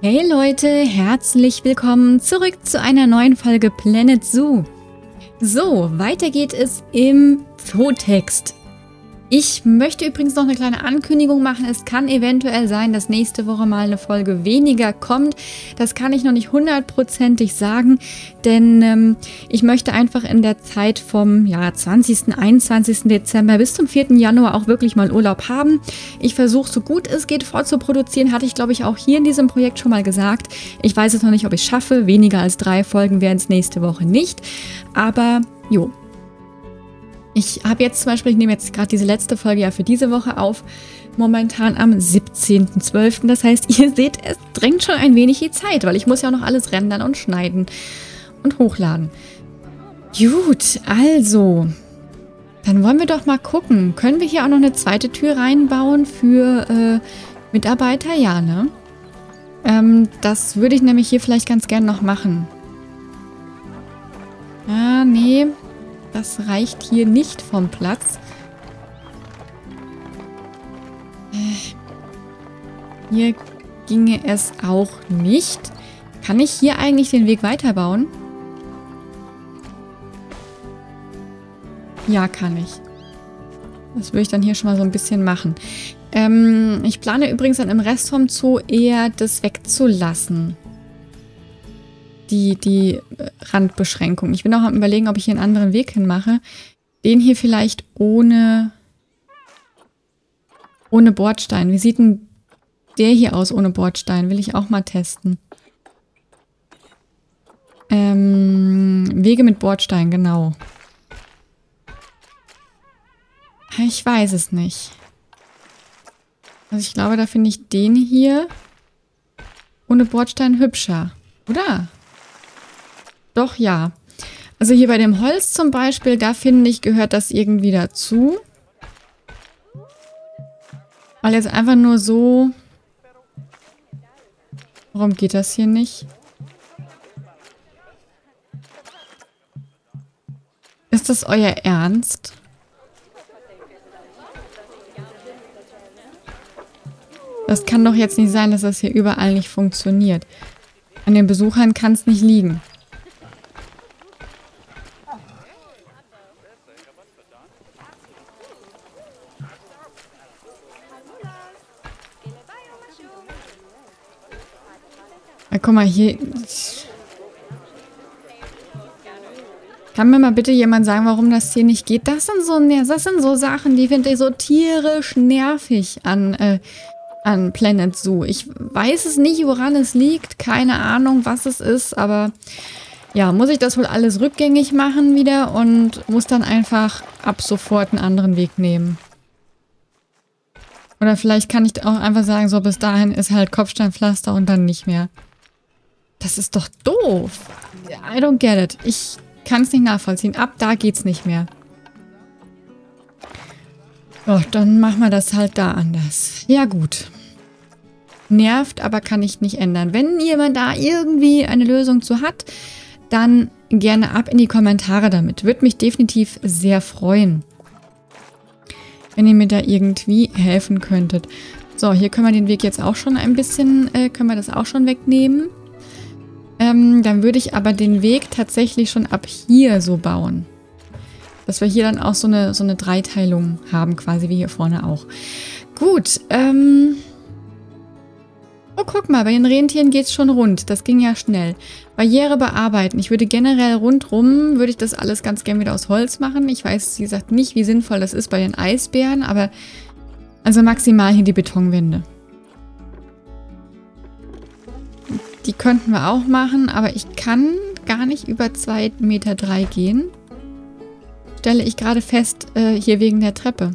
Hey Leute, herzlich willkommen zurück zu einer neuen Folge Planet Zoo. So, weiter geht es im Flowtext. Ich möchte übrigens noch eine kleine Ankündigung machen. Es kann eventuell sein, dass nächste Woche mal eine Folge weniger kommt. Das kann ich noch nicht hundertprozentig sagen, denn ähm, ich möchte einfach in der Zeit vom ja, 20., 21. Dezember bis zum 4. Januar auch wirklich mal Urlaub haben. Ich versuche so gut es geht vorzuproduzieren, hatte ich glaube ich auch hier in diesem Projekt schon mal gesagt. Ich weiß jetzt noch nicht, ob ich es schaffe. Weniger als drei Folgen werden es nächste Woche nicht. Aber jo, ich habe jetzt zum Beispiel, ich nehme jetzt gerade diese letzte Folge ja für diese Woche auf, momentan am 17.12. Das heißt, ihr seht, es drängt schon ein wenig die Zeit, weil ich muss ja auch noch alles rendern und schneiden und hochladen. Gut, also, dann wollen wir doch mal gucken. Können wir hier auch noch eine zweite Tür reinbauen für äh, Mitarbeiter? Ja, ne? Ähm, das würde ich nämlich hier vielleicht ganz gern noch machen. Ah, nee. Das reicht hier nicht vom Platz. Äh, hier ginge es auch nicht. Kann ich hier eigentlich den Weg weiterbauen? Ja, kann ich. Das würde ich dann hier schon mal so ein bisschen machen. Ähm, ich plane übrigens dann im Rest vom Zoo eher das wegzulassen die, die äh, Randbeschränkung. Ich bin auch am überlegen, ob ich hier einen anderen Weg hinmache. Den hier vielleicht ohne, ohne Bordstein. Wie sieht denn der hier aus ohne Bordstein? Will ich auch mal testen. Ähm, Wege mit Bordstein, genau. Ich weiß es nicht. Also ich glaube, da finde ich den hier ohne Bordstein hübscher. Oder? Doch, ja. Also hier bei dem Holz zum Beispiel, da finde ich, gehört das irgendwie dazu. Weil jetzt einfach nur so... Warum geht das hier nicht? Ist das euer Ernst? Das kann doch jetzt nicht sein, dass das hier überall nicht funktioniert. An den Besuchern kann es nicht liegen. Guck mal, hier... Kann mir mal bitte jemand sagen, warum das hier nicht geht? Das sind so, das sind so Sachen, die finde ich so tierisch nervig an, äh, an Planet Zoo. Ich weiß es nicht, woran es liegt. Keine Ahnung, was es ist, aber ja, muss ich das wohl alles rückgängig machen wieder und muss dann einfach ab sofort einen anderen Weg nehmen. Oder vielleicht kann ich auch einfach sagen, so bis dahin ist halt Kopfsteinpflaster und dann nicht mehr. Das ist doch doof. I don't get it. Ich kann es nicht nachvollziehen. Ab da geht's nicht mehr. Doch, dann machen wir das halt da anders. Ja gut. Nervt, aber kann ich nicht ändern. Wenn jemand da irgendwie eine Lösung zu hat, dann gerne ab in die Kommentare damit. Würde mich definitiv sehr freuen, wenn ihr mir da irgendwie helfen könntet. So, hier können wir den Weg jetzt auch schon ein bisschen, äh, können wir das auch schon wegnehmen. Ähm, dann würde ich aber den Weg tatsächlich schon ab hier so bauen. Dass wir hier dann auch so eine, so eine Dreiteilung haben, quasi wie hier vorne auch. Gut, ähm... Oh, guck mal, bei den Rentieren geht es schon rund. Das ging ja schnell. Barriere bearbeiten. Ich würde generell rundrum, würde ich das alles ganz gerne wieder aus Holz machen. Ich weiß, wie gesagt, nicht, wie sinnvoll das ist bei den Eisbären, aber also maximal hier die Betonwände. Die könnten wir auch machen, aber ich kann gar nicht über 2,3 Meter drei gehen. Stelle ich gerade fest, äh, hier wegen der Treppe.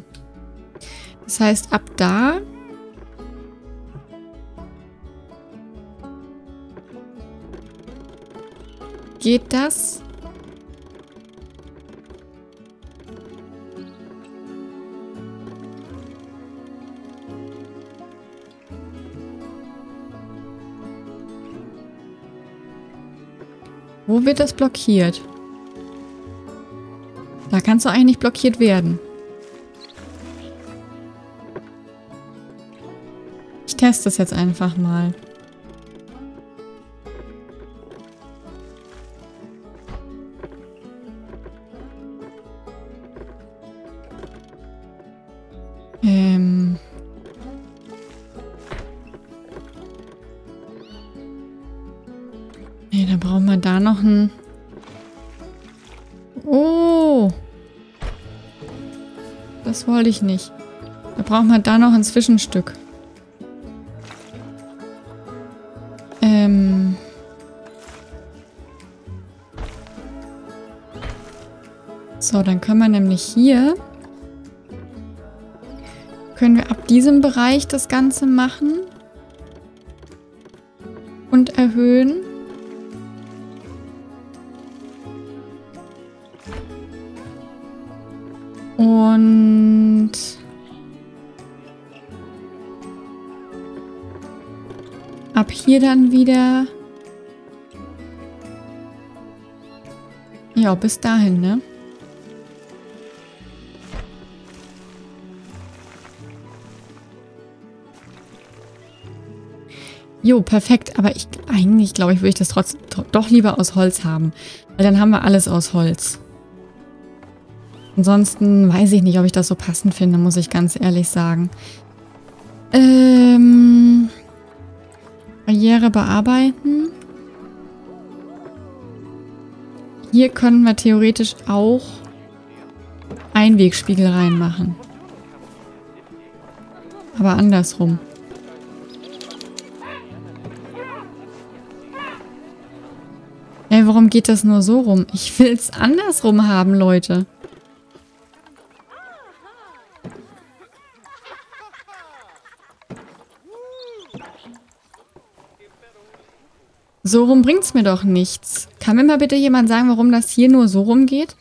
Das heißt, ab da geht das. Wo wird das blockiert? Da kannst du eigentlich nicht blockiert werden. Ich teste das jetzt einfach mal. Ähm. Noch ein... Oh! Das wollte ich nicht. Da brauchen wir da noch ein Zwischenstück. Ähm... So, dann können wir nämlich hier können wir ab diesem Bereich das Ganze machen und erhöhen. Und ab hier dann wieder. Ja, bis dahin, ne? Jo, perfekt. Aber ich eigentlich, glaube ich, würde ich das trotzdem doch lieber aus Holz haben. Weil dann haben wir alles aus Holz. Ansonsten weiß ich nicht, ob ich das so passend finde, muss ich ganz ehrlich sagen. Ähm, Barriere bearbeiten. Hier können wir theoretisch auch Einwegspiegel reinmachen. Aber andersrum. Ey, warum geht das nur so rum? Ich will es andersrum haben, Leute. So rum bringt es mir doch nichts. Kann mir mal bitte jemand sagen, warum das hier nur so rum geht?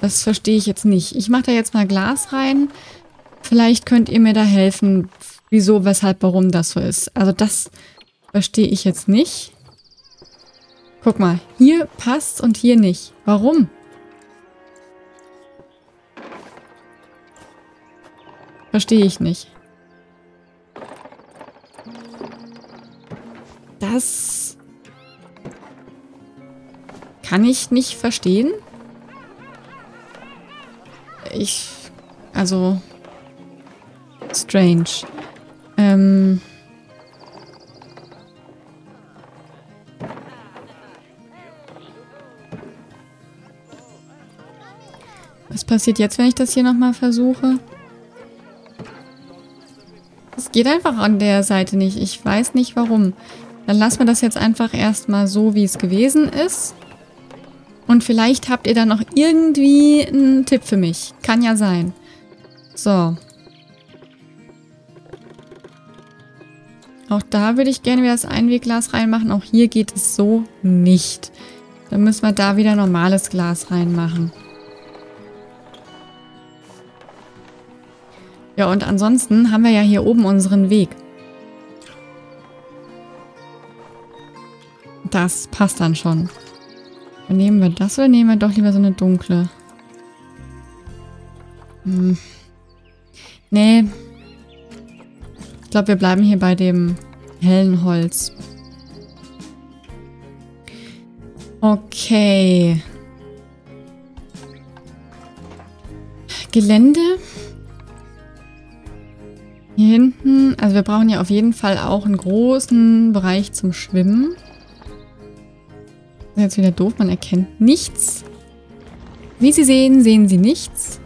Das verstehe ich jetzt nicht. Ich mache da jetzt mal Glas rein. Vielleicht könnt ihr mir da helfen, wieso, weshalb, warum das so ist. Also das verstehe ich jetzt nicht. Guck mal, hier passt und hier nicht. Warum? Verstehe ich nicht. Das kann ich nicht verstehen. Ich, also, strange. Ähm... Was passiert jetzt, wenn ich das hier nochmal versuche? Es geht einfach an der Seite nicht. Ich weiß nicht warum. Dann lassen wir das jetzt einfach erstmal so, wie es gewesen ist. Und vielleicht habt ihr dann noch irgendwie einen Tipp für mich. Kann ja sein. So. Auch da würde ich gerne wieder das Einwegglas reinmachen. Auch hier geht es so nicht. Dann müssen wir da wieder normales Glas reinmachen. Ja, und ansonsten haben wir ja hier oben unseren Weg. Das passt dann schon. Nehmen wir das oder nehmen wir doch lieber so eine dunkle? Hm. Nee. Ich glaube, wir bleiben hier bei dem hellen Holz. Okay. Gelände. Hier hinten, also wir brauchen ja auf jeden Fall auch einen großen Bereich zum Schwimmen. Ist jetzt wieder doof, man erkennt nichts. Wie Sie sehen, sehen Sie nichts.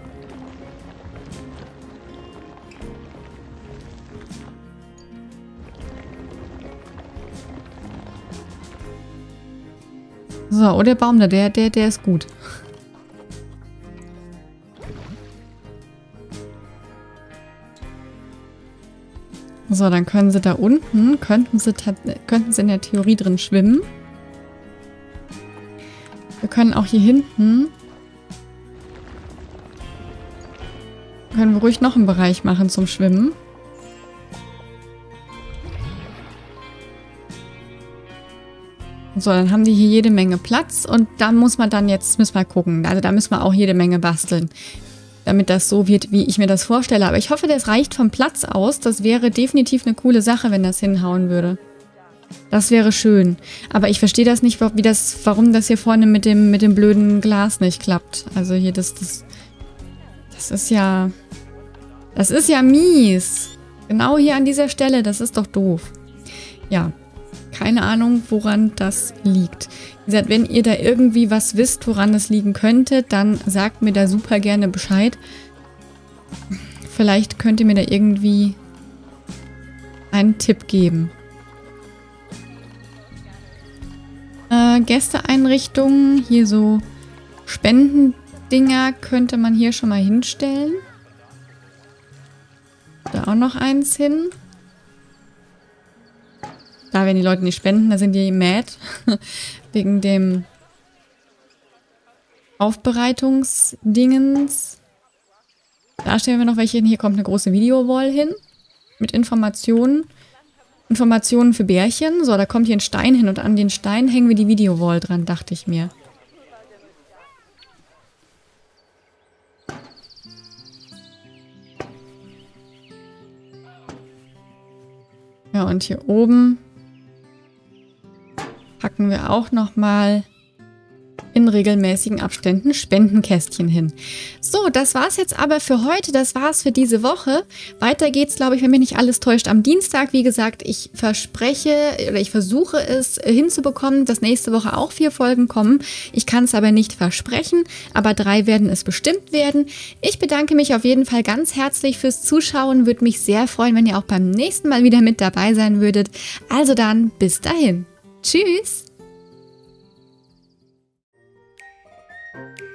So, oh, der Baum da, der, der, der ist gut. So, dann können sie da unten, könnten sie, könnten sie in der Theorie drin schwimmen. Können auch hier hinten, können wir ruhig noch einen Bereich machen zum Schwimmen. So, dann haben die hier jede Menge Platz und da muss man dann jetzt, müssen wir gucken. Also da müssen wir auch jede Menge basteln damit das so wird, wie ich mir das vorstelle. Aber ich hoffe, das reicht vom Platz aus. Das wäre definitiv eine coole Sache, wenn das hinhauen würde. Das wäre schön. Aber ich verstehe das nicht, wie das, warum das hier vorne mit dem, mit dem blöden Glas nicht klappt. Also hier, das, das, das ist ja... Das ist ja mies. Genau hier an dieser Stelle, das ist doch doof. Ja, keine Ahnung, woran das liegt. Wie gesagt, wenn ihr da irgendwie was wisst, woran es liegen könnte, dann sagt mir da super gerne Bescheid. Vielleicht könnt ihr mir da irgendwie einen Tipp geben. Gästeeinrichtungen, hier so Spendendinger könnte man hier schon mal hinstellen. Da auch noch eins hin. Da werden die Leute nicht spenden, da sind die mad. Wegen dem Aufbereitungsdingens. Da stellen wir noch welche hin. Hier kommt eine große Videowall hin. Mit Informationen. Informationen für Bärchen. So, da kommt hier ein Stein hin und an den Stein hängen wir die Videowall dran, dachte ich mir. Ja, und hier oben packen wir auch nochmal in regelmäßigen Abständen Spendenkästchen hin. So, das war's jetzt aber für heute. Das war's für diese Woche. Weiter geht's, glaube ich, wenn mich nicht alles täuscht, am Dienstag. Wie gesagt, ich verspreche oder ich versuche es hinzubekommen, dass nächste Woche auch vier Folgen kommen. Ich kann es aber nicht versprechen, aber drei werden es bestimmt werden. Ich bedanke mich auf jeden Fall ganz herzlich fürs Zuschauen. Würde mich sehr freuen, wenn ihr auch beim nächsten Mal wieder mit dabei sein würdet. Also dann, bis dahin. Tschüss! ん?